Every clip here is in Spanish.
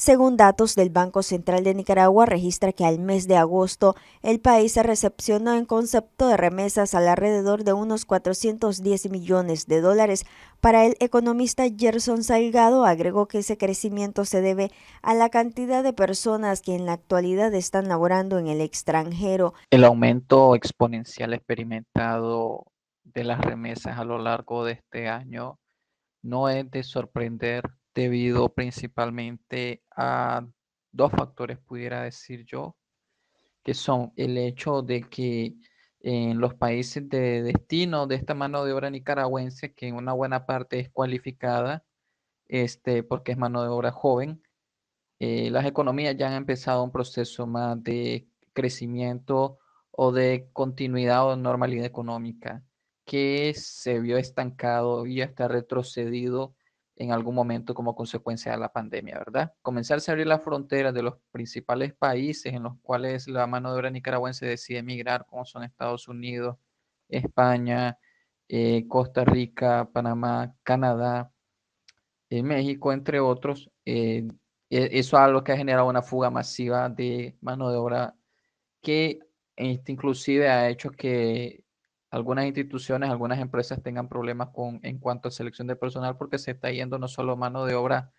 Según datos del Banco Central de Nicaragua, registra que al mes de agosto el país recepcionó en concepto de remesas al alrededor de unos 410 millones de dólares. Para el economista Gerson Salgado, agregó que ese crecimiento se debe a la cantidad de personas que en la actualidad están laborando en el extranjero. El aumento exponencial experimentado de las remesas a lo largo de este año no es de sorprender debido principalmente a dos factores, pudiera decir yo, que son el hecho de que en los países de destino de esta mano de obra nicaragüense, que en una buena parte es cualificada, este, porque es mano de obra joven, eh, las economías ya han empezado un proceso más de crecimiento o de continuidad o normalidad económica, que se vio estancado y hasta retrocedido en algún momento como consecuencia de la pandemia, ¿verdad? Comenzarse a abrir las fronteras de los principales países en los cuales la mano de obra nicaragüense decide emigrar, como son Estados Unidos, España, eh, Costa Rica, Panamá, Canadá, eh, México, entre otros. Eh, e, eso es algo que ha generado una fuga masiva de mano de obra que este, inclusive ha hecho que algunas instituciones, algunas empresas tengan problemas con, en cuanto a selección de personal porque se está yendo no solo mano de obra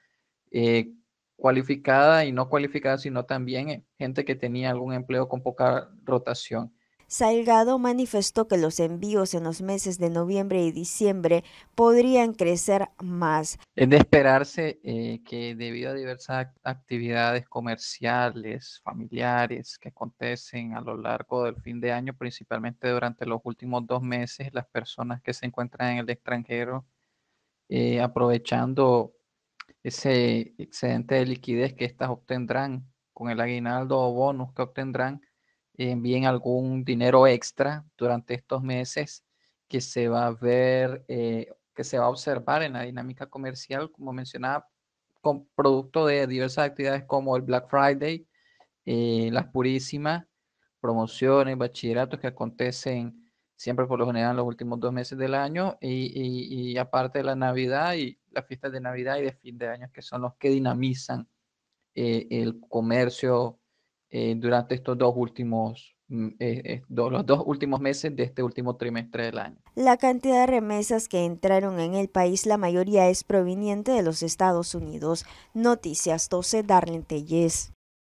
eh, cualificada y no cualificada, sino también eh, gente que tenía algún empleo con poca rotación. Salgado manifestó que los envíos en los meses de noviembre y diciembre podrían crecer más. Es de esperarse eh, que debido a diversas actividades comerciales, familiares que acontecen a lo largo del fin de año, principalmente durante los últimos dos meses, las personas que se encuentran en el extranjero eh, aprovechando ese excedente de liquidez que éstas obtendrán con el aguinaldo o bonus que obtendrán, envíen algún dinero extra durante estos meses que se va a ver, eh, que se va a observar en la dinámica comercial, como mencionaba, con producto de diversas actividades como el Black Friday, eh, las purísimas, promociones, bachilleratos que acontecen siempre por lo general en los últimos dos meses del año y, aparte de la Navidad y las fiestas de Navidad y de fin de año que son los que dinamizan eh, el comercio eh, durante estos dos últimos, mm, eh, eh, los dos últimos meses de este último trimestre del año. La cantidad de remesas que entraron en el país, la mayoría es proveniente de los Estados Unidos. Noticias 12, Darlene Telles.